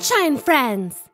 Sunshine Friends!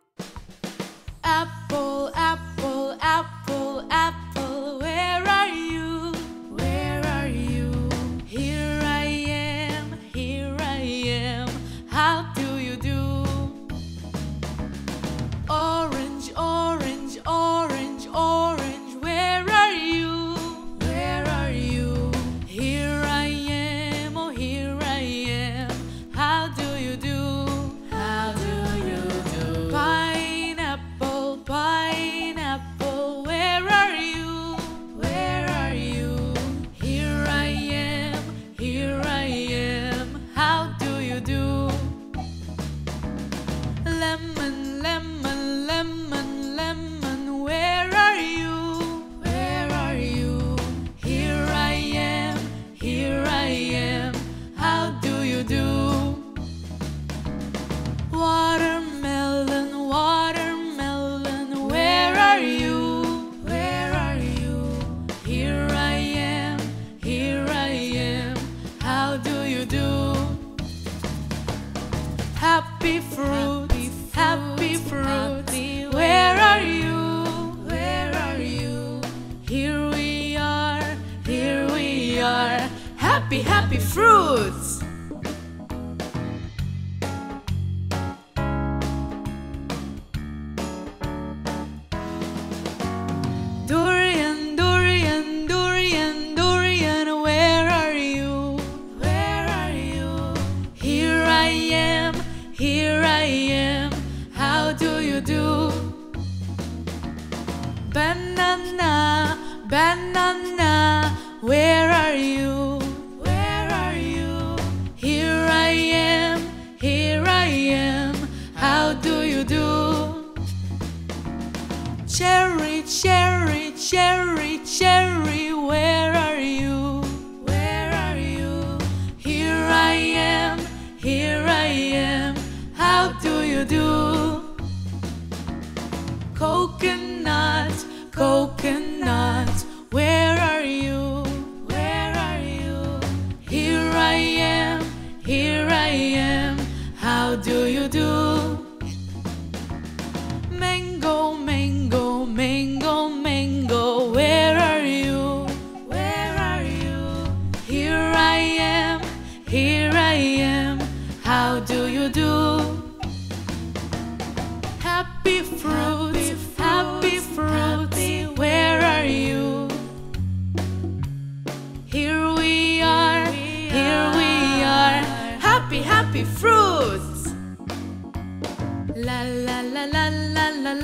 happy fruit, happy fruit, where are you, where are you? Here we are, here we are, happy, happy fruits.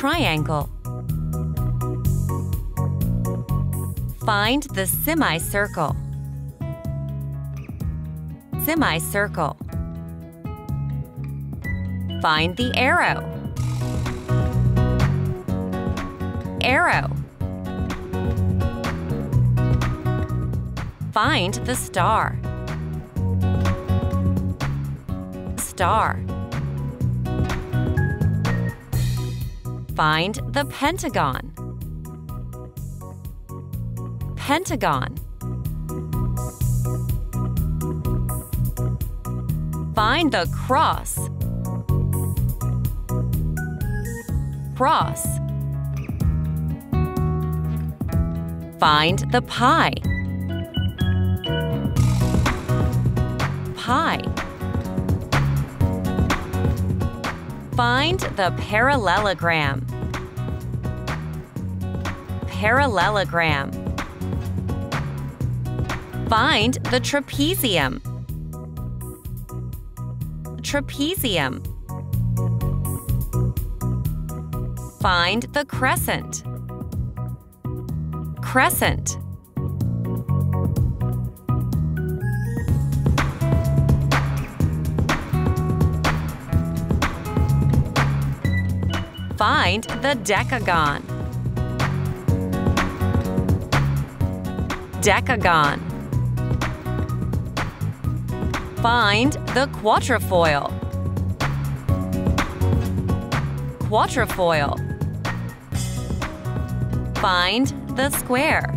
triangle. Find the semicircle. Semicircle. Find the arrow. Arrow. Find the star. Star. Find the pentagon. Pentagon. Find the cross. Cross. Find the pie. Pie. Find the parallelogram. Parallelogram. Find the trapezium. Trapezium. Find the crescent. Crescent. Find the decagon. Decagon. Find the quatrefoil. Quatrefoil. Find the square.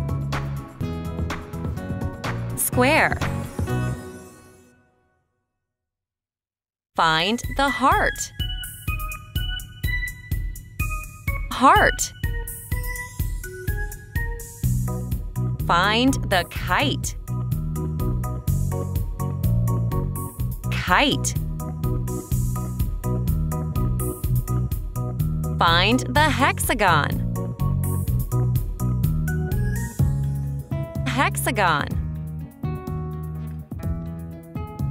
Square. Find the heart. Heart. Find the kite. Kite. Find the hexagon. Hexagon.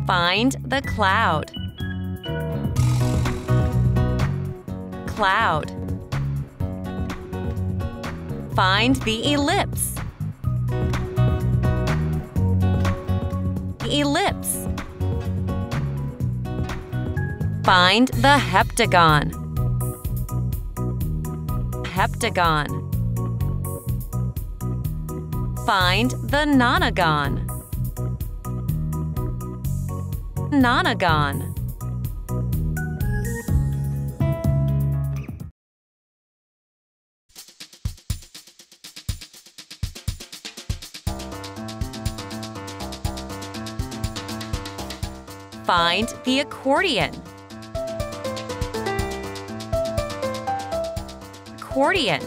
Find the cloud. Cloud. Find the ellipse. Ellipse. Find the heptagon. Heptagon. Find the nonagon. Nonagon. Find the accordion. Accordion.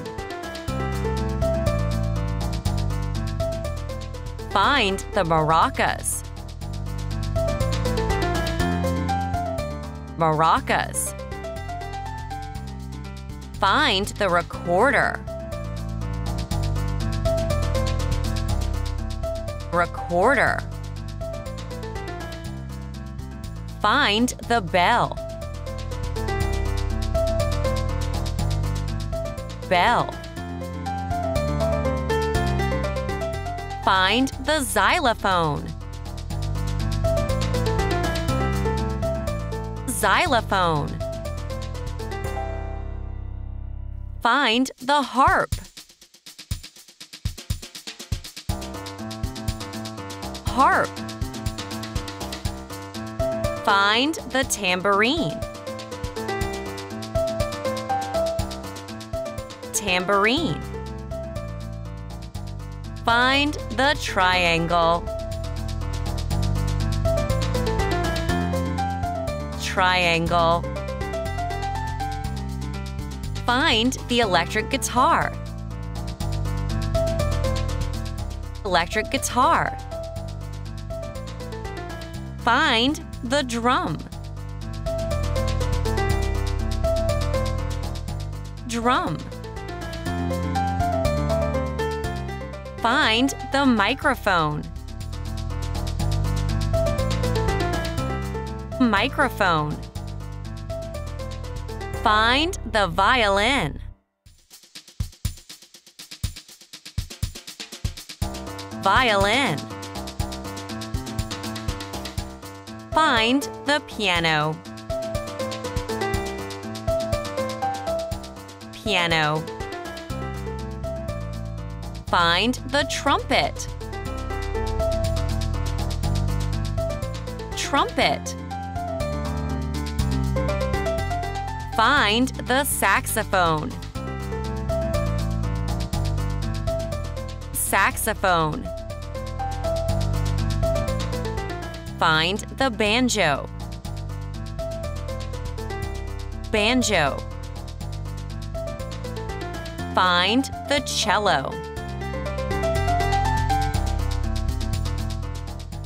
Find the maracas. Maracas. Find the recorder. Recorder. Find the bell. Bell. Find the xylophone. Xylophone. Find the harp. Harp. Find the tambourine. Tambourine. Find the triangle. Triangle. Find the electric guitar. Electric guitar. Find the drum. Drum. Find the microphone. Microphone. Find the violin. Violin. Find the piano. Piano. Find the trumpet. Trumpet. Find the saxophone. Saxophone. Find the banjo. Banjo. Find the cello.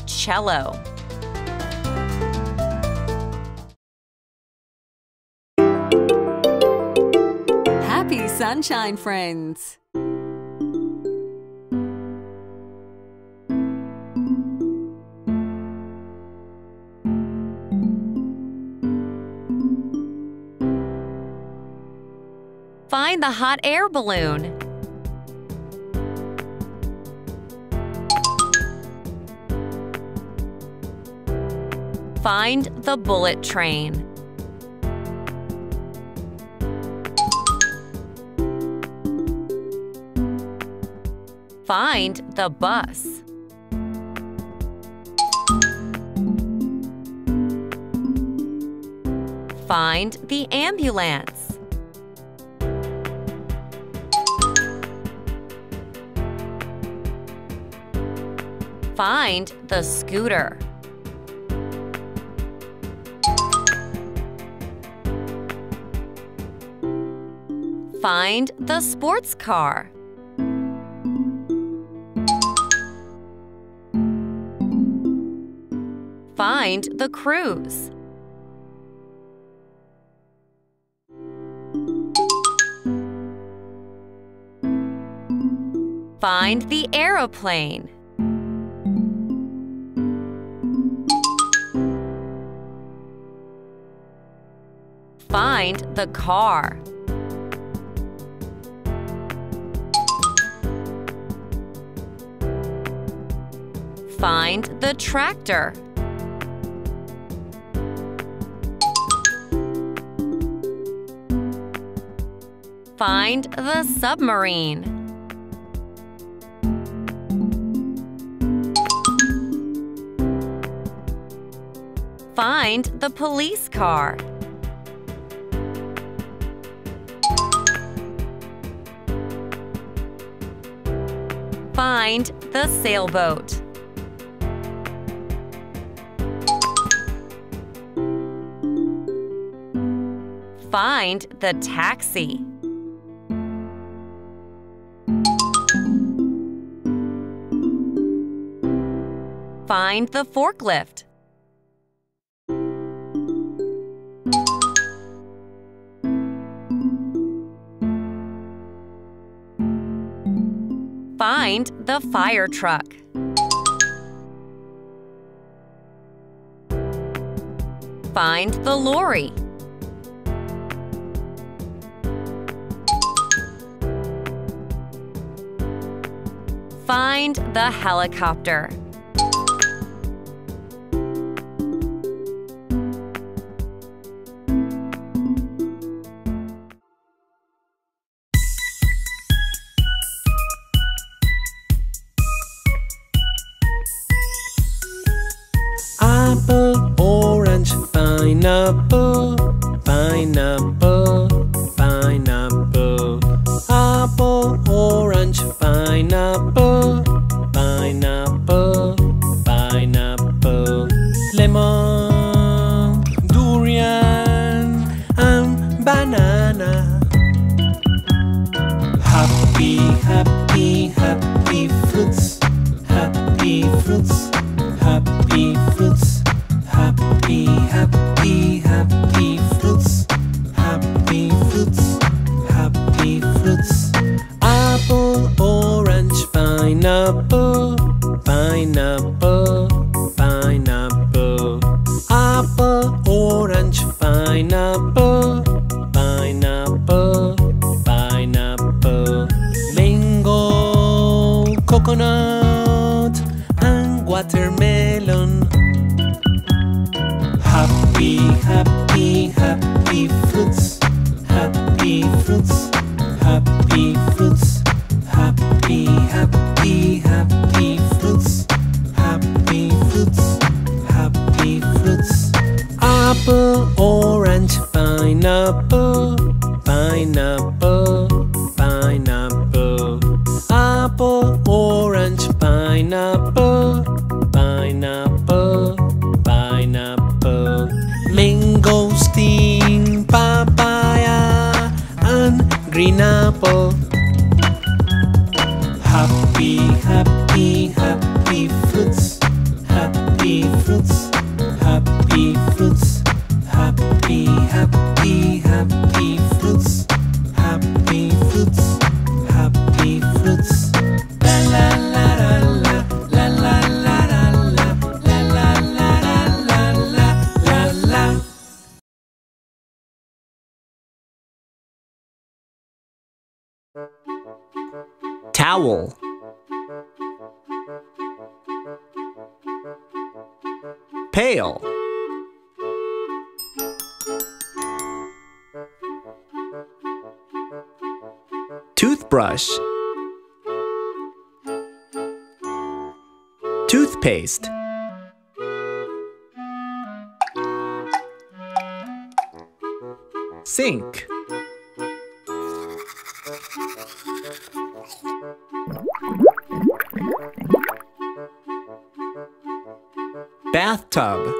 Cello. Happy Sunshine Friends! Find the hot air balloon. Find the bullet train. Find the bus. Find the ambulance. find the scooter. Find the sports car. Find the cruise. Find the aeroplane. find the car. Find the tractor. Find the submarine. Find the police car. Find the sailboat. Find the taxi. Find the forklift. Find the fire truck. Find the lorry. Find the helicopter. tail. Toothbrush. Toothpaste. Sink. Bathtub.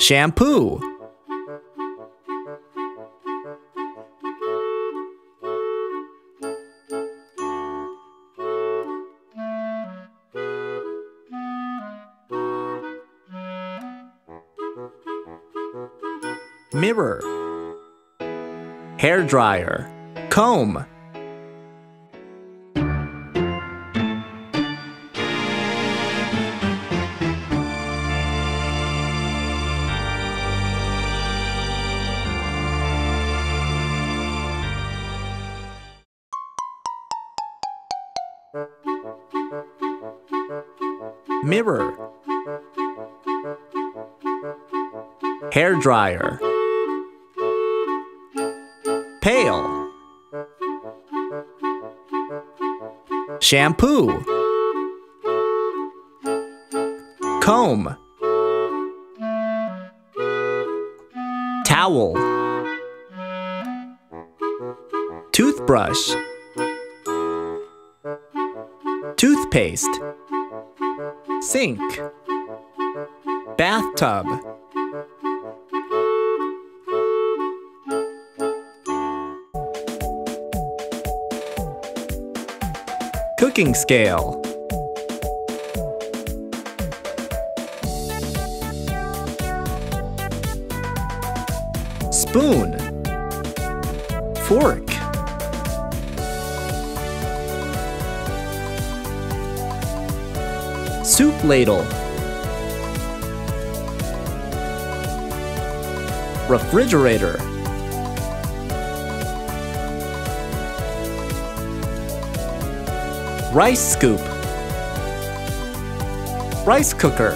Shampoo. Mirror. Hair dryer. Comb. Hair dryer. Pail. Shampoo. Comb. Towel. Toothbrush. Toothpaste. Sink. Bathtub. Cooking scale. Spoon. Fork. Soup ladle. Refrigerator. Rice scoop. Rice cooker.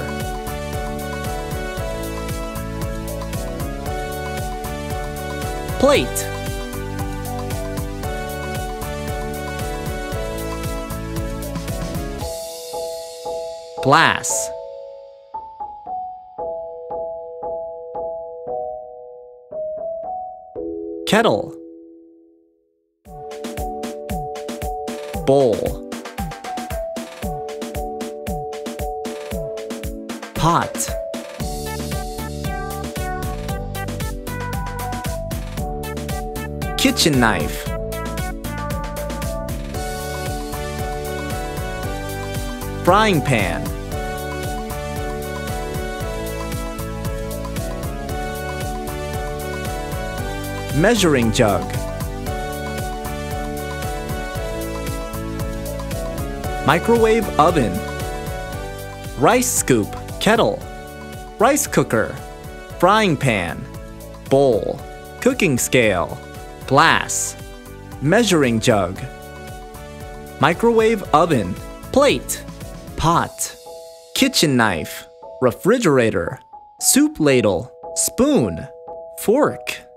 Plate. Glass. Kettle. Bowl. Pot. Kitchen knife. Frying pan. Measuring jug. Microwave oven. Rice scoop, kettle. Rice cooker. Frying pan. Bowl. Cooking scale. Glass. Measuring jug. Microwave oven. Plate. Pot. Kitchen knife. Refrigerator. Soup ladle. Spoon. Fork.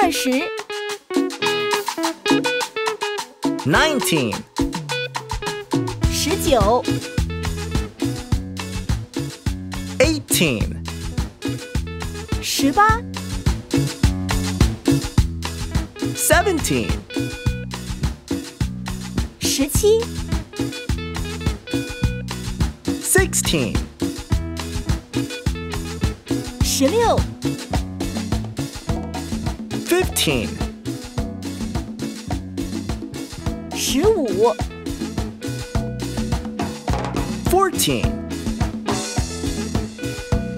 二十、 Nineteen. 十九、 Eighteen. 18, 十八、 17, 十七、 16, 十六、 15, 十五、 14,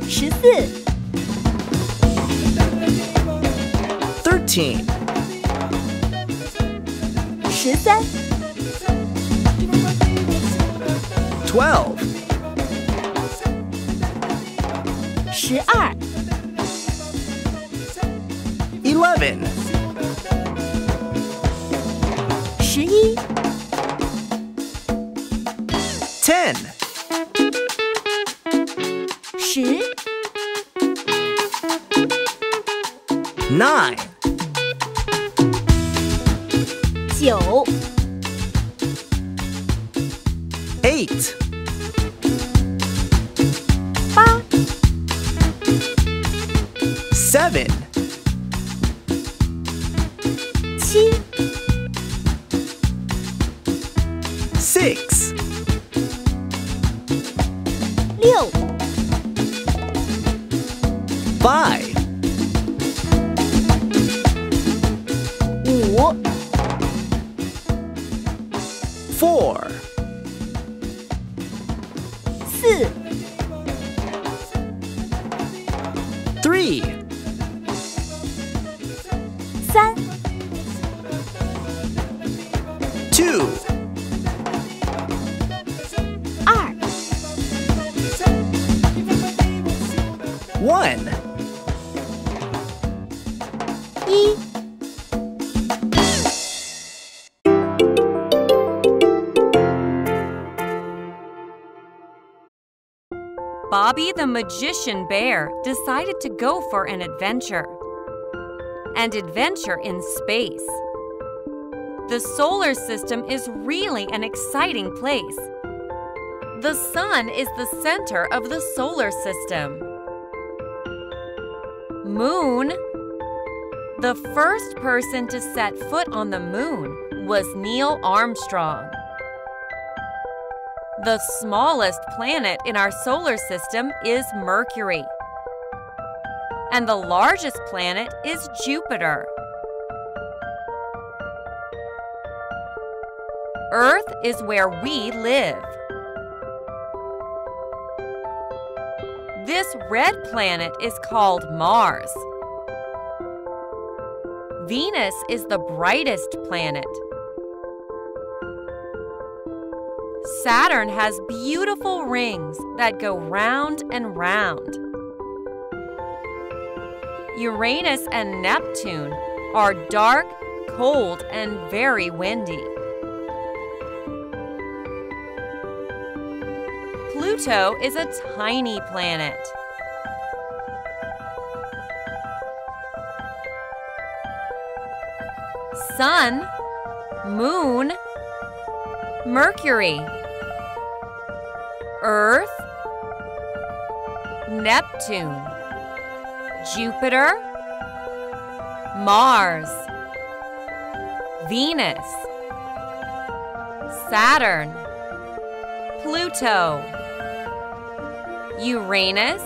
十四、 13, 十三、 12, 十二、 9, 九、 8, 八、 7, 七、 6, 六、 5, The magician bear decided to go for an adventure. An adventure in space. The solar system is really an exciting place. The sun is the center of the solar system. Moon. The first person to set foot on the moon was Neil Armstrong. The smallest planet in our solar system is Mercury. And the largest planet is Jupiter. Earth is where we live. This red planet is called Mars. Venus is the brightest planet. Saturn has beautiful rings that go round and round. Uranus and Neptune are dark, cold, and very windy. Pluto is a tiny planet. Sun, Moon, Mercury, Earth, Neptune, Jupiter, Mars, Venus, Saturn, Pluto, Uranus.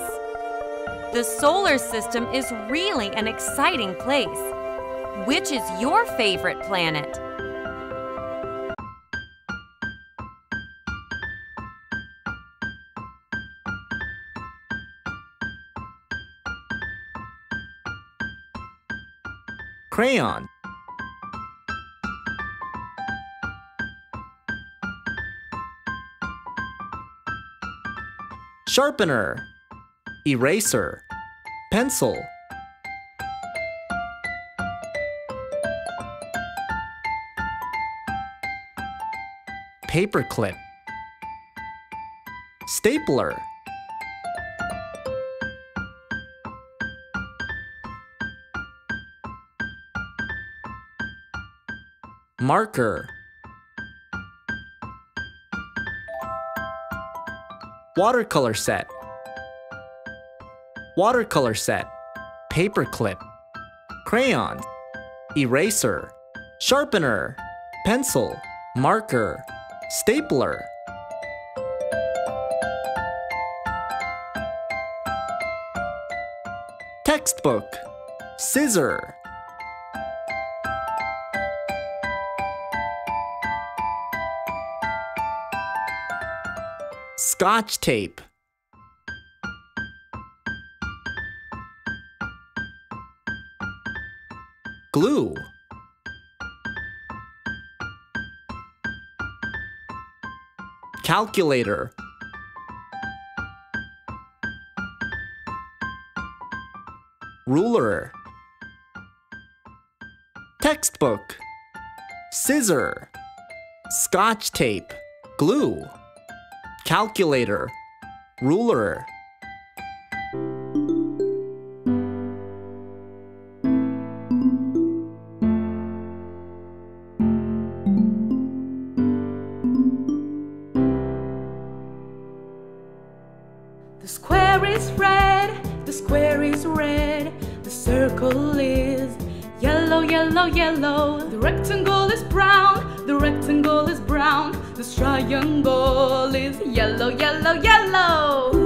The solar system is really an exciting place. Which is your favorite planet? Crayon. Sharpener. Eraser. Pencil. Paperclip. Stapler. Marker. Watercolor set. watercolor set, paperclip, crayon, eraser, sharpener, pencil, marker, stapler. Textbook, scissor. Scotch tape. Glue. Calculator. Ruler. Textbook. Scissor. Scotch tape. Glue. Calculator. Ruler. The square is red, the square is red, the circle is yellow, yellow, yellow. The rectangle is brown, the rectangle is brown, the triangle is yellow, yellow, yellow.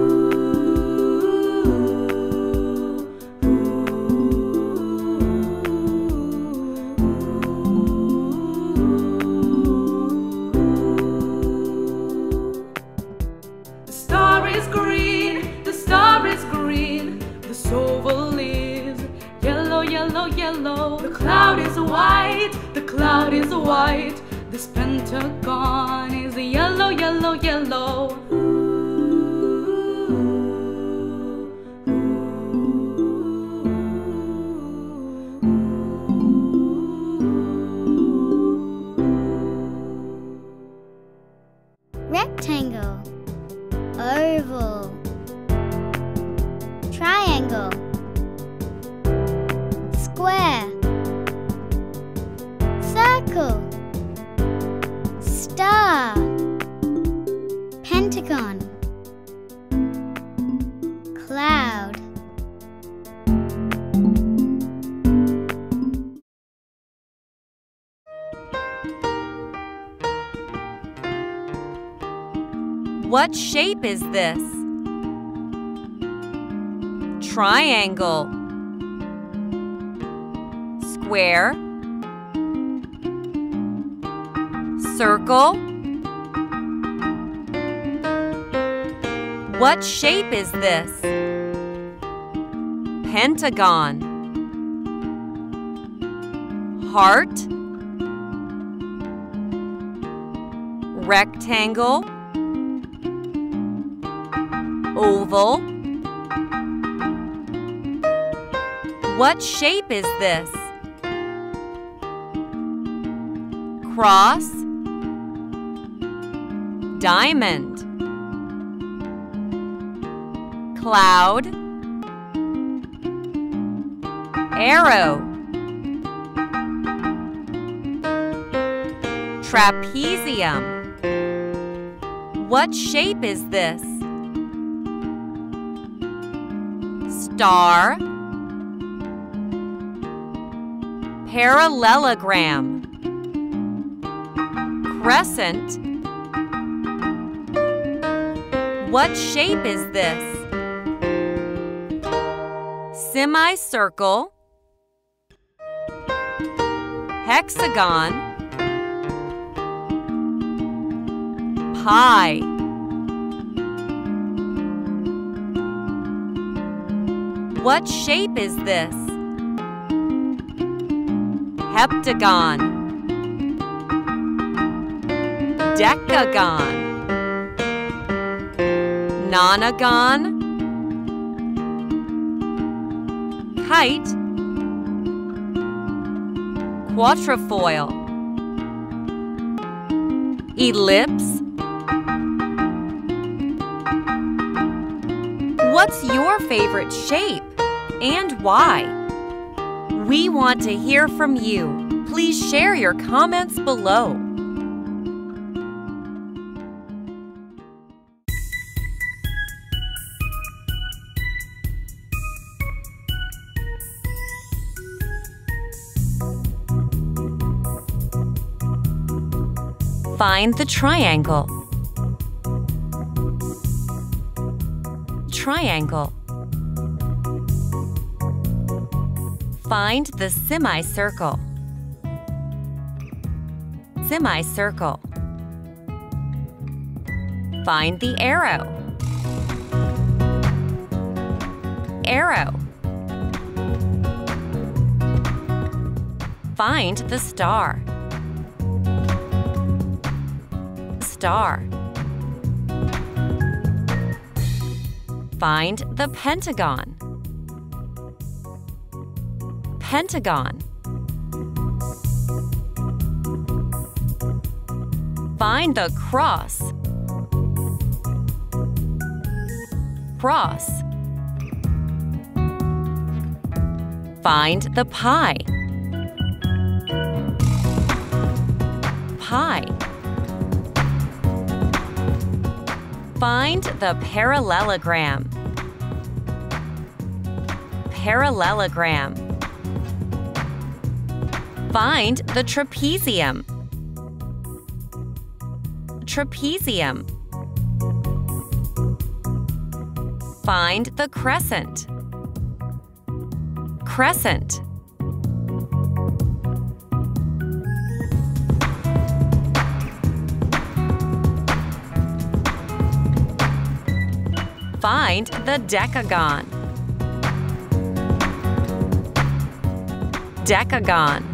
What shape is this? Triangle. Square. Circle. What shape is this? Pentagon. Heart. Rectangle oval. What shape is this? Cross. Diamond. Cloud. Arrow. Trapezium. What shape is this? Star, parallelogram, crescent. What shape is this? Semicircle, hexagon, pie. What shape is this? Heptagon. Decagon. Nonagon. Kite. Quatrefoil. Ellipse. What's your favorite shape and why. We want to hear from you. Please share your comments below. Find the triangle. Triangle. Find the semicircle. Semicircle. Find the arrow. Arrow. Find the star. Star. Find the pentagon. Pentagon. Find the cross. Cross. Find the pie. Pie. Find the parallelogram. Parallelogram. Find the trapezium. Trapezium. Find the crescent. Crescent. Find the decagon. Decagon.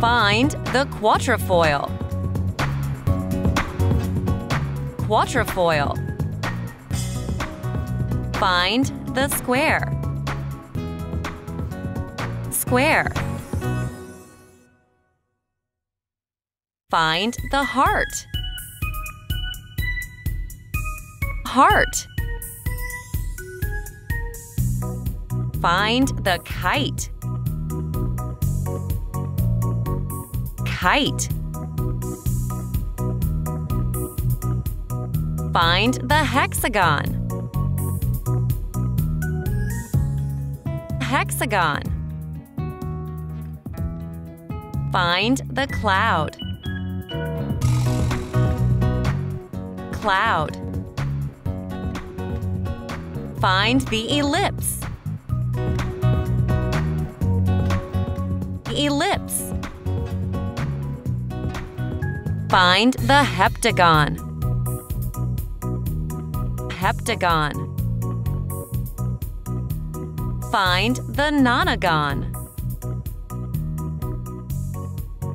Find the quatrefoil. Quatrefoil. Find the square. Square. Find the heart. Heart. Find the kite. Kite. Find the hexagon. Hexagon. Find the cloud. Cloud. Find the ellipse. Ellipse. Find the heptagon. Heptagon. Find the nonagon.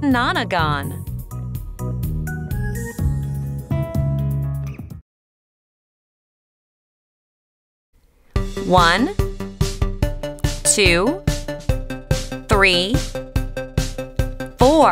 Nonagon. One, two, three, four,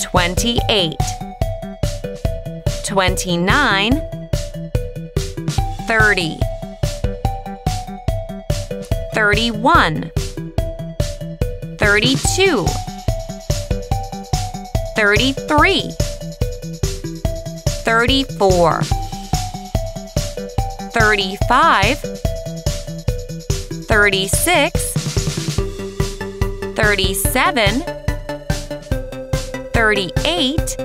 twenty-seven, twenty-eight, twenty-nine, thirty, thirty-one, thirty-two, thirty-three, thirty-four, thirty-five, thirty-six, thirty-seven, thirty-eight,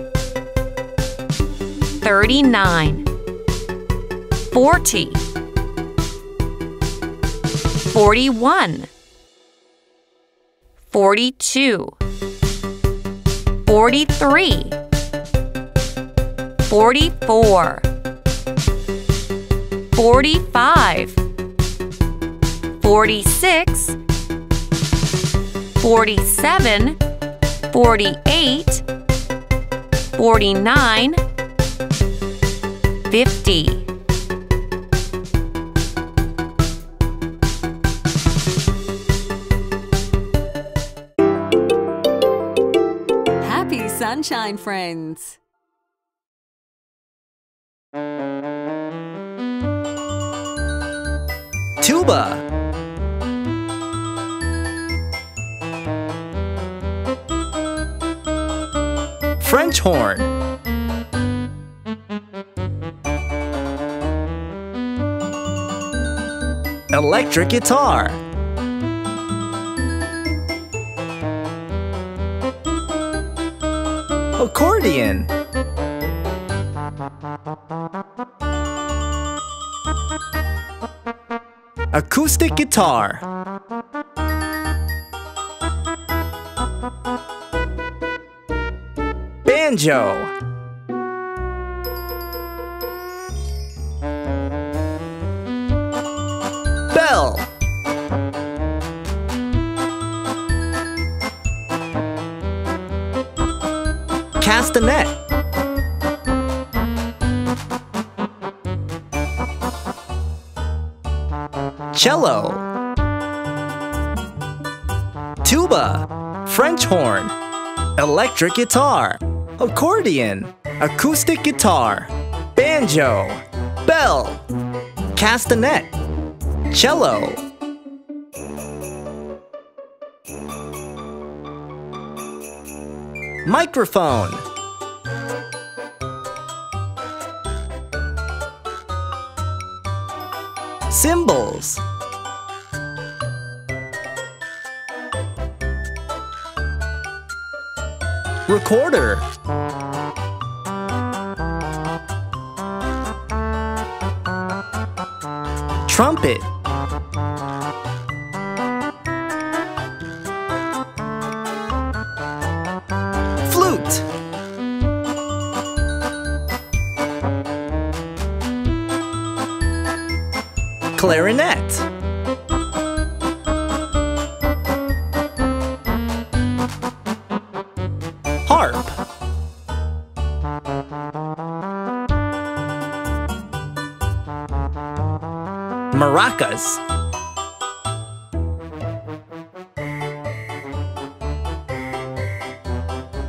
thirty-nine, forty, forty-one, forty-two, 43 44 45 46 47 48 49 50 Happy Sunshine Friends! Tuba. French horn. Electric guitar. Accordion. Acoustic guitar. Banjo. Bell. Castanet. cello, tuba, French horn, electric guitar, accordion, acoustic guitar, banjo, bell, castanet, cello. Microphone. Cymbals. Recorder. Trumpet. Flute. Clarinet.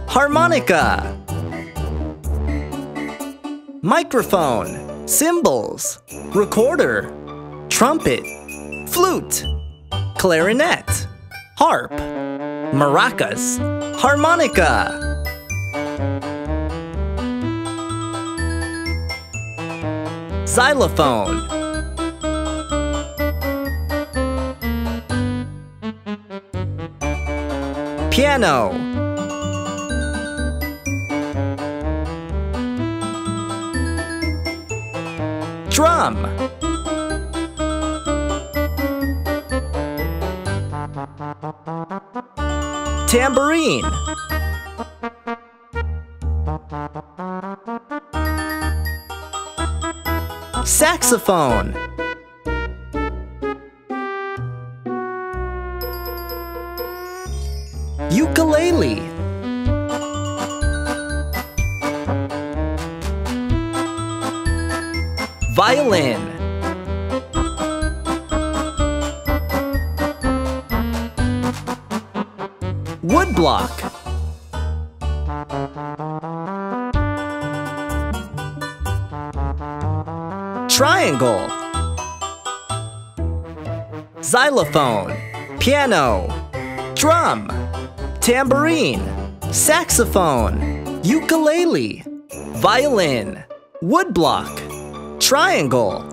Harmonica. Microphone. Cymbals. Recorder. Trumpet. Flute. Clarinet. Harp. Maracas. Harmonica. Xylophone. Piano. Drum. Tambourine. Saxophone. Ukulele. Violin. Woodblock. Triangle. Xylophone. Piano. Drum. Tambourine. Saxophone. Ukulele. Violin. Woodblock. Triangle.